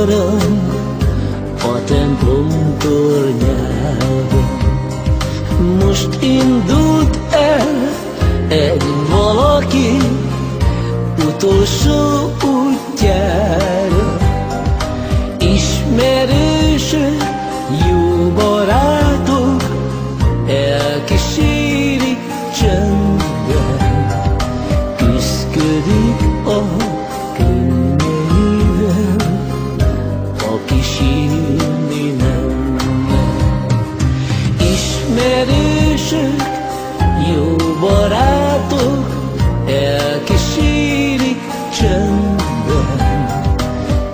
udvaron, a templom tornyában. Most indult el egy valaki utolsó útjára. Ismerősök, jó barátok, elkísérik csöndben,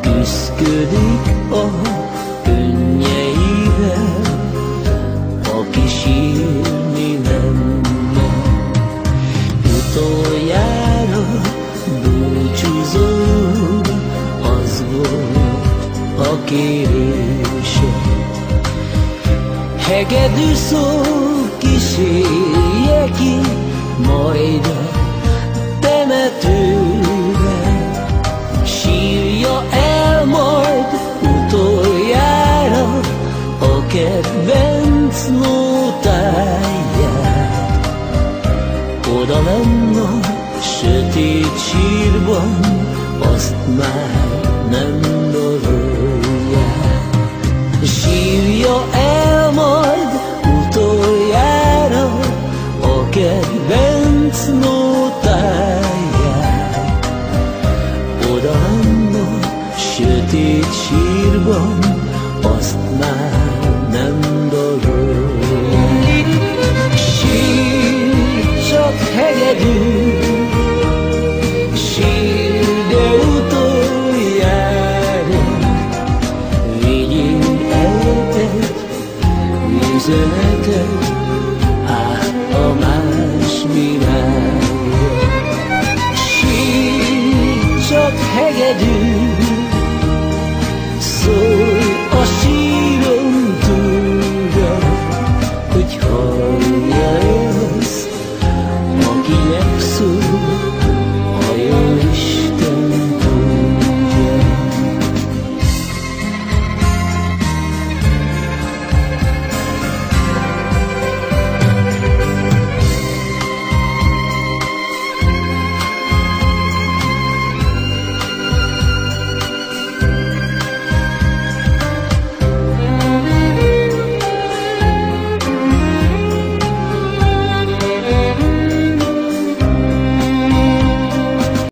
küszködik a könnyeivel, aki sírni nem mer. Utoljára búcsúzó az volt a Hegedű szó kísérje ki, majd a temetőre sírja el majd utoljára a kedvenc nótáját. Oda lenne sötét sírban, azt már Magánnak, sötét sírban, azt már nem dalol. Sír csak hegedű, sír, de utoljára, vigyél el egy üzenetet,